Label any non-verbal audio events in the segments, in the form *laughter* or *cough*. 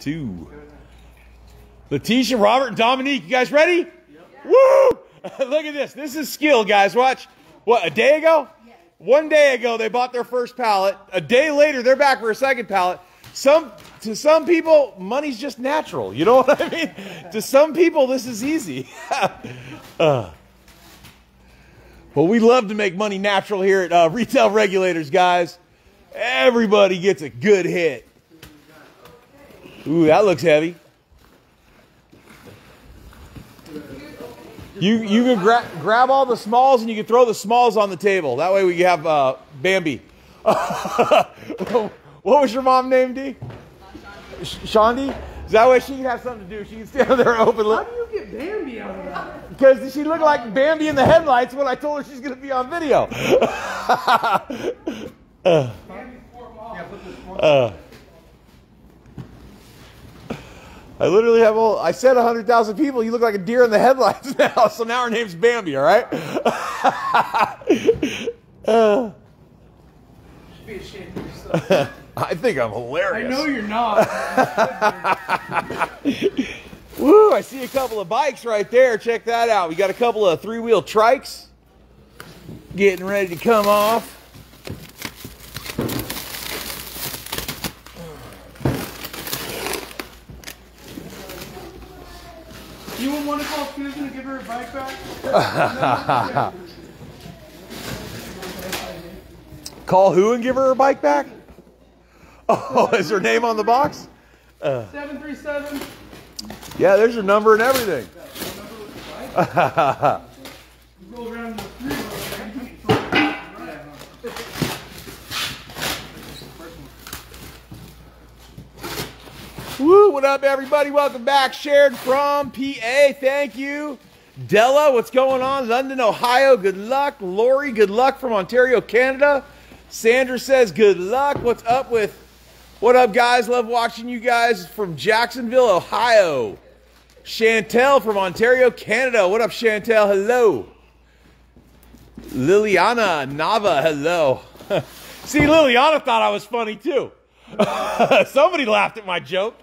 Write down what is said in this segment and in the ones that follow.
two. Latisha, Robert, and Dominic, you guys ready? Yep. Woo! *laughs* Look at this. This is skill, guys. Watch. What, a day ago? One day ago, they bought their first pallet. A day later, they're back for a second pallet. Some to some people, money's just natural. You know *laughs* what I mean? to some people, this is easy. *laughs* uh, well, we love to make money natural here at uh, Retail Regulators, guys. Everybody gets a good hit. Ooh, that looks heavy. You you can gra- grab all the smalls and you can throw the smalls on the table. That way we have uh, Bambi. *laughs* what was your mom name, D? Shandi? Is that way she can have something to do? She can stand there and open. How do you get Bambi out of that? Because she looked like Bambi in the headlights when I told her she's going to be on video. *laughs* uh, uh, I literally have all, I said 100,000 people. You look like a deer in the headlights *laughs* now. So now her name's Bambi, all right? uh, Be ashamed of yourself. I think I'm hilarious. I know you're not. *laughs* Woo, I see a couple of bikes right there. Check that out. We got a couple of three wheel trikes getting ready to come off. you wouldn't want to call Susan to give a bike back? *laughs* Call who and give her her bike back? *laughs* Oh, is her name on the box? 737. Yeah, there's your number and everything. Roll around the Woo, what up, everybody? Welcome back. Shared from PA. Thank you. Della, what's going on? London, Ohio. Good luck. Lori, good luck from Ontario, Canada. Sandra says, good luck. What's up with, what up, guys? Love watching you guys from Jacksonville, Ohio. Chantel from Ontario, Canada. What up, Chantel? Hello. Liliana Nava, hello. *laughs* See, Liliana thought I was funny too. *laughs* Somebody laughed at my joke.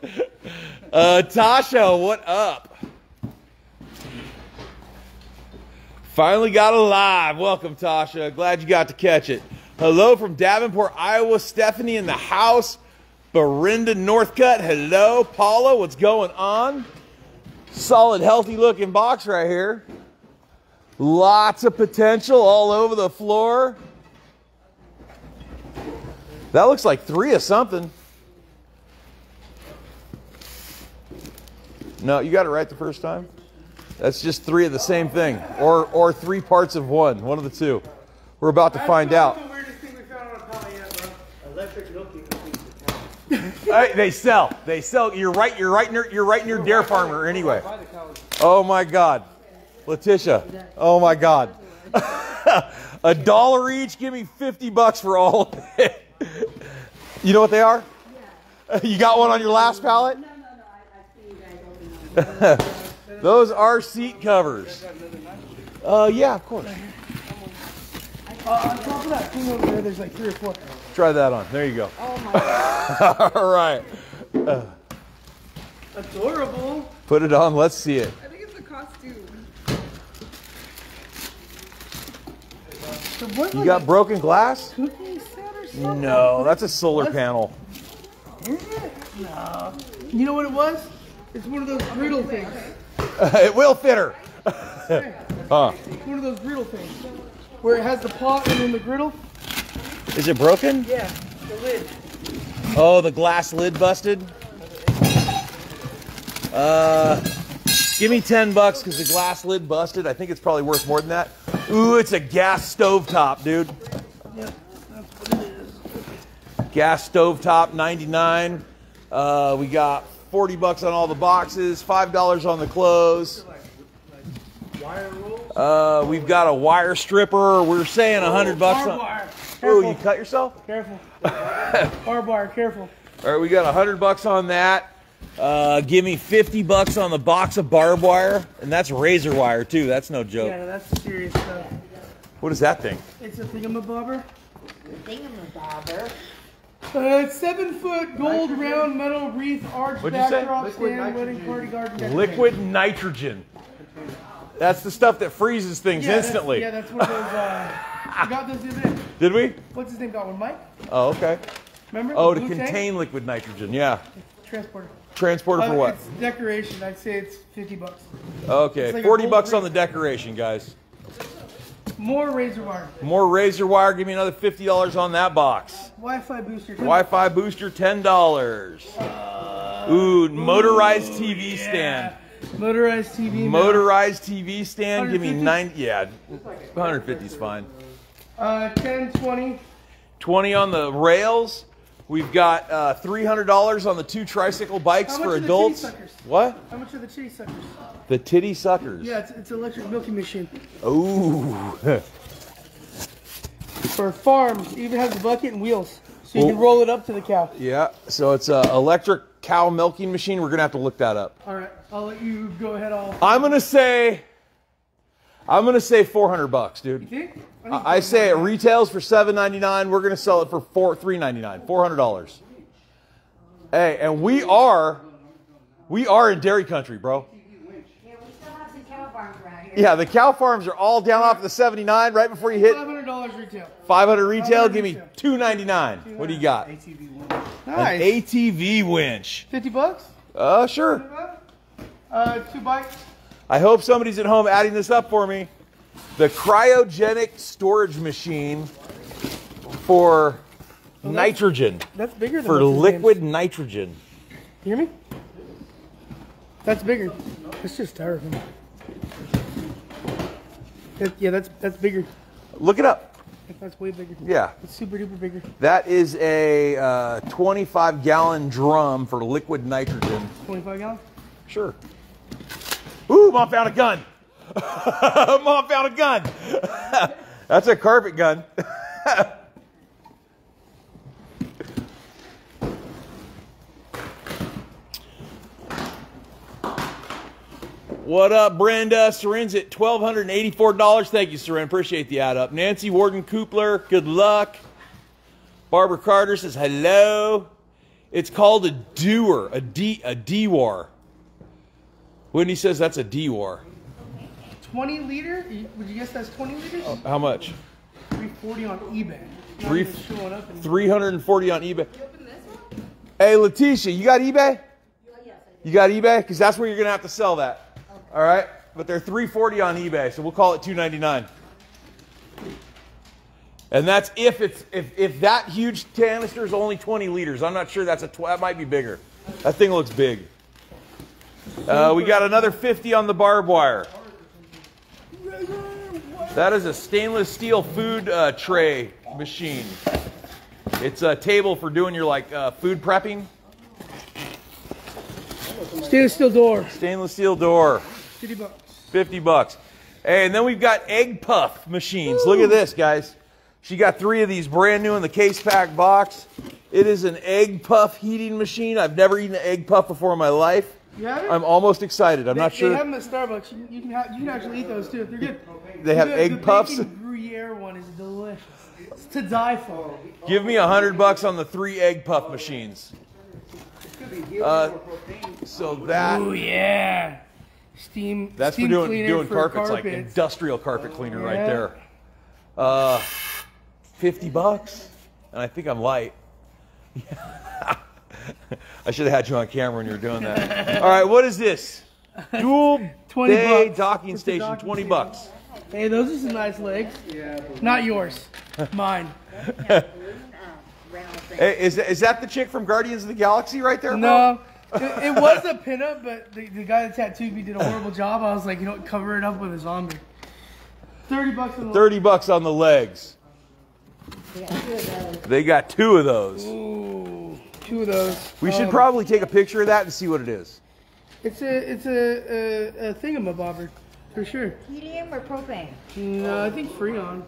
Uh, Tasha, what up? Finally got alive. Welcome, Tasha. Glad you got to catch it. Hello from Davenport, Iowa. Stephanie in the house. Barinda Northcutt. Hello. Paula, what's going on? Solid, healthy looking box right here. Lots of potential all over the floor. That looks like three of something. No, you got it right the first time. That's just three of the same thing, or or three parts of one. One of the two. We're about to find out. the weirdest thing we found on a pallet yet, bro. Electric milking machines. Hey, they sell. They sell. You're right. You're right near. You're right near Dare Farmer. Anyway. Buy the cows. Oh my God, Latisha. Oh my God. *laughs* a dollar each. Give me fifty bucks for all of it. You know what they are? *laughs* You got one on your last pallet? *laughs* Those are seat covers. Uh, yeah, of course. Uh, on top of that thing over there, there's like three or four. Try that on. There you go. Oh my *laughs* god. All right. Adorable. Put it on. Let's see it. I think it's a costume. So what, You like got broken glass? cooking set or something? No, that's a solar panel. Is it? No. You know what it was? It's one of those griddle things. *laughs* it will fit her. *laughs* Huh. One of those griddle things. Where it has the pot and then the griddle. Is it broken? Yeah, the lid. Oh, the glass lid busted. Uh, give me ten bucks because the glass lid busted. I think it's probably worth more than that. Ooh, it's a gas stovetop, dude. Yeah, that's what it is. Gas stovetop, 99. Uh, we got 40 bucks on all the boxes, $5 on the clothes. Uh, we've got a wire stripper. We're saying 100 bucks Barbed on. wire. Ooh, you cut yourself? Careful. *laughs* Barbed wire, careful. All right, we got 100 bucks on that. Uh, give me 50 bucks on the box of barbed wire, and that's razor wire too. That's no joke. Yeah, that's serious stuff. What is that thing? It's a thingamabobber. Thingamabobber. Uh, seven foot gold round metal wreath arch What'd you say? backdrop Liquid stand wedding nitrogen. party garden. Liquid nitrogen. That's the stuff that freezes things Yeah, that's- instantly. Yeah, that's one of those. Uh, *laughs* we got those the other day. Did we? What's his name? Got one, Mike. Oh, okay. Remember? Oh, to blue tank? contain liquid nitrogen. Yeah. transporter. Transporter Uh, for what? It's decoration. I'd say it's fifty bucks. Okay, it's like 40 bucks ring. on the decoration, guys. More razor wire. More razor wire. Give me another $50 on that box. Wi-Fi booster. Wi-Fi booster, $10. Ooh, motorized TV stand. Motorized TV. Motorized TV stand. Give me 150? nine. Yeah, 150 is fine. Uh, 10, 20. 20 on the rails. We've got uh, $300 on the two tricycle bikes for adults. What? How much are the titty suckers? The titty suckers. Yeah, it's, it's an electric milking machine. Ooh. *laughs* For farms, it even has a bucket and wheels. So you Oh. can roll it up to the cow. yeah, so it's a electric cow milking machine. We're going to have to look that up. All right, I'll let you go ahead. I'll. I'm going to say I'm going to say 400 bucks, dude. think? think I I say it retails for 7.99. We're going to sell it for 4 3.99. $400. Hey, and we are we are in dairy country, bro. Yeah, we still have some cow farms around here. Yeah, the cow farms are all down off the 79 right before you hit $500 retail. 500 retail. 500 Give me retail. 2.99. What do you got? An Nice. ATV winch. 50 bucks? Uh, sure. Uh, two bikes. I hope somebody's at home adding this up for me. The cryogenic storage machine for nitrogen, That's bigger than for liquid nitrogen. name's. You hear me? That's bigger. It's just terrible. That- yeah, that's that's bigger. Look it up. That's way bigger. Yeah, It's super duper bigger. that is a uh, 25 gallon drum for liquid nitrogen. 25 gallons. Sure. Ooh, mom found a gun. *laughs* mom found a gun. *laughs* That's a carpet gun. *laughs* What up, Brenda? Serin's at $1,284. Thank you, Serin. Appreciate the add up. Nancy Warden Coopler, good luck. Barbara Carter says hello. It's called a doer, a D, a D-war. Whitney says that's a D-war. 20 liter? Would you guess that's 20 liters? Oh, how much? 340 on eBay. Three- up 340 on eBay. Hey, Latisha, you got eBay? You got eBay? Because that's where you're going to have to sell that. All right? But they're 340 on eBay, so we'll call it 299. And that's if it's if, if that huge canister is only 20 liters. I'm not sure that's a tw- that might be bigger. That thing looks big. Uh, we got another 50 on the barbed wire. That is a stainless steel food uh, tray machine. It's a table for doing your like uh, food prepping. Stainless steel door. Stainless steel door, 50 bucks. 50 bucks. Hey, and then we've got egg puff machines. Look at this, guys. She got three of these brand new in the case pack box. It is an egg puff heating machine. I've never eaten an egg puff before in my life. You have it? I'm almost excited. I'm They- not They sure. have them at Starbucks. You, you can ha- you can actually eat those too. They're good. They have the, egg the puffs? The Gruyere one is delicious. It's to die for. Give me a hundred bucks on the three egg puff machines. Uh, so that Oh yeah. Steam. That's for steam doing cleaner doing for carpets, like industrial carpet cleaner right Yeah. there. Uh, fifty bucks, and I think I'm light. *laughs* *laughs* *laughs* I should have had you on camera when you were doing that. All right, what is this? Dual *laughs* 20 bay bucks. docking station, docking twenty station. bucks. Hey, those are some nice legs. Yeah, Not yours. Mine. *laughs* Hey, is that, is that the chick from Guardians of the Galaxy right there? No. It, it was a pinup, but the, the guy that tattooed me did a horrible job. I was like, you know what, cover it up with a zombie. 30 bucks on the Thirty bucks on the legs. Yeah, two of those. They got two of those two of those. We should um, probably take a picture of that and see what it is. It's a it's a, a, a thingamabobber, for sure. Helium or propane? No, I think Freon.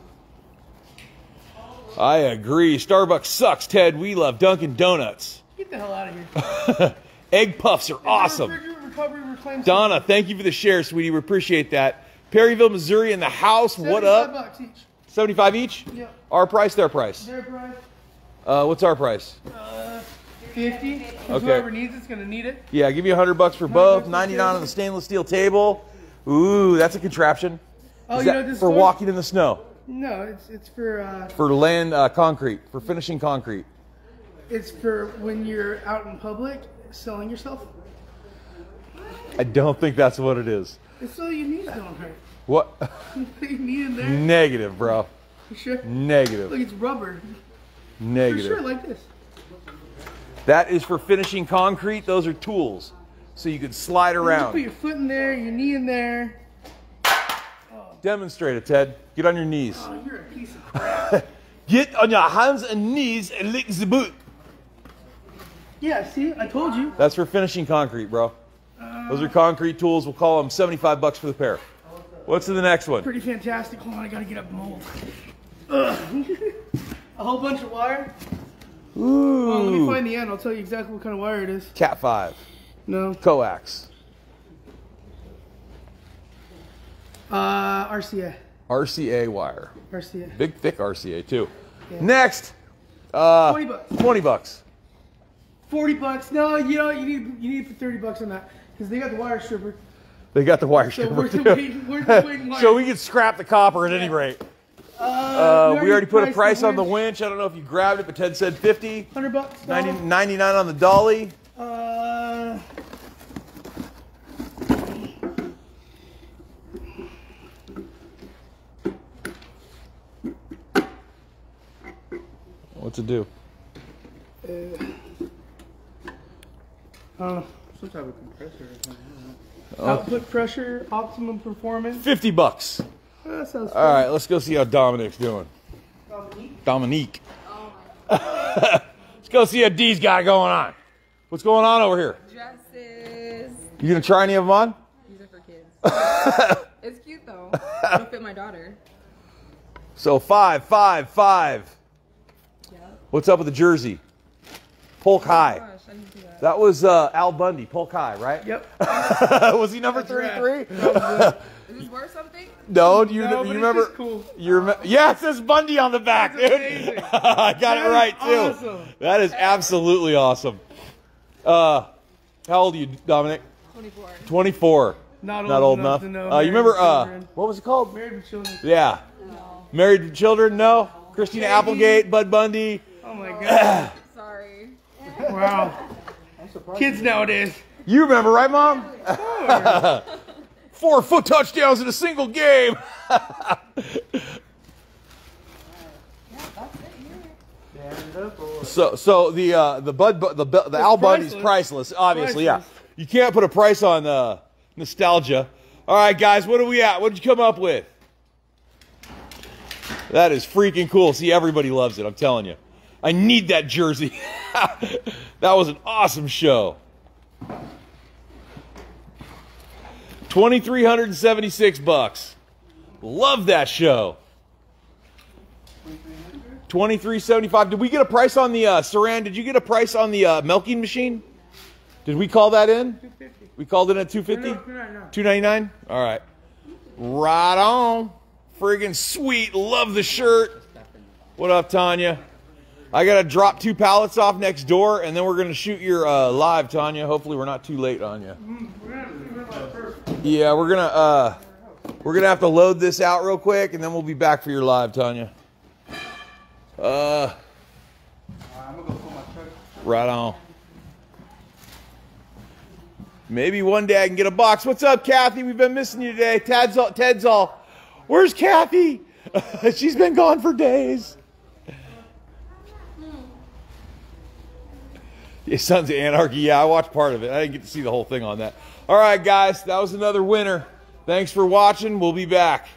I agree. Starbucks sucks, Ted. We love Dunkin' Donuts. Get the hell out of here. *laughs* Egg puffs are awesome. Donna, thank you for the share, sweetie. We appreciate that. Perryville, Missouri in the house. What up? Bucks each. 75 each? Yep. Our price, their price. Their price. Uh, what's our price? Uh, 50. Okay. Whoever needs it's gonna need it. Yeah, I'll give you 100 bucks for both. 99 on the stainless steel table. Ooh, that's a contraption. Oh, Is you know this for walking in the snow. No, it's it's for uh, for land uh, concrete for finishing concrete. It's for when you're out in public selling yourself. I don't think that's what it is. It's so you need don't hurt. What? *laughs* you need in there. Negative, bro. You sure? Negative. Look, it's rubber. Negative. For sure, like this. That is for finishing concrete. Those are tools, so you can slide around. You put your foot in there, your knee in there. Demonstrate it, Ted. Get on your knees. Oh, you're a piece of *laughs* crap. Get on your hands and knees and lick the boot. yeah, see, I told you. That's for finishing concrete, bro. Those are concrete tools. We'll call them 75 bucks for the pair. What's in the next one? Pretty fantastic. Hold on, I gotta get up mold. Ugh. *laughs* a whole bunch of wire. Hold on, let me find the end. I'll tell you exactly what kind of wire it is. Cat 5. No. Coax. Uh, RCA. RCA wire. RCA. Big, thick RCA, too. Next. Uh, 20 bucks. 20 bucks. 40 bucks. No, you know, you need you need to put 30 bucks on that. Because they got the wire stripper. They got the wire So stripper, we're too. waiting, we're waiting *laughs* wire. so we can scrap the copper at any rate. Uh, Uh, we already put a price on the winch. I don't know if you grabbed it, but Ted said 50. 100 bucks. 90, 99 on the dolly. Uh, What's it do? I don't. Some type of compressor. Output pressure, optimum performance. 50 bucks. That sounds All right, let's go see how Dominic's doing. Dominic. Oh, *laughs* let's go see how D's got going on. What's going on over here? Dresses. You gonna try any of them on? These are for kids. *laughs* it's cute though. It'll fit my daughter. So five, five, five. Yeah. What's up with the jersey? Polk High. Gosh, I didn't see that. That was uh, Al Bundy, Polk High, right? Yep. *laughs* was he number right. 33? *laughs* Is this worth something? No, do you, No, you but remember? cool. You remember? Yeah, it says Bundy on the back, That's dude. *laughs* I got That it is right too. awesome. That is absolutely awesome. Uh, how old are you, Dominic? 24. 24. Not old, Not old enough, enough. to know. Uh, you remember? Uh, what was it called? Married with children. Yeah. No. Married with Children? No. Christina Katie. Applegate, Bud Bundy. Oh my god. *clears throat* Sorry. wow. Kids nowadays. You remember, right, Mom? *laughs* Four foot touchdowns in a single game. Stand up or So, so the uh, the Bud Bu- the Bu- the Al Bundy's priceless. priceless. Obviously, yeah. You can't put a price on uh, nostalgia. All right, guys, what are we at? What did you come up with? That is freaking cool. See, everybody loves it. I'm telling you. I need that jersey. *laughs* that was an awesome show. 2376 bucks. Love that show. 2375. Did we get a price on the uh Saran? Did you get a price on the uh, milking machine? Did we call that in? We called it at 250? No, no, no. 299? All right. Right on. Friggin' sweet. Love the shirt. What up, Tanya? I got to drop two pallets off next door, and then we're to shoot your uh, live, Tanya. Hopefully, we're not too late on you. Yeah, we're to uh, we're to have to load this out real quick, and then we'll be back for your live, Tanya. Uh, gonna right on. Maybe one day I can get a box. What's up, Kathy? We've been missing you today. Ted's all. Ted's all. Where's Kathy? *laughs* She's been gone for days. Sons of Anarchy. Yeah, I watched part of it. I didn't get to see the whole thing on that. All right, guys, that was another winner. Thanks for watching. We'll be back.